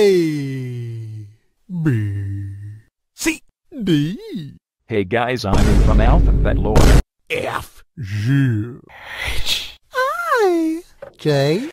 A B. C. D. Hey guys, I'm from Alphabet Lore. F. G. H. I. J.